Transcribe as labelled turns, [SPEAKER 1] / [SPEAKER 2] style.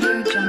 [SPEAKER 1] Audio jump.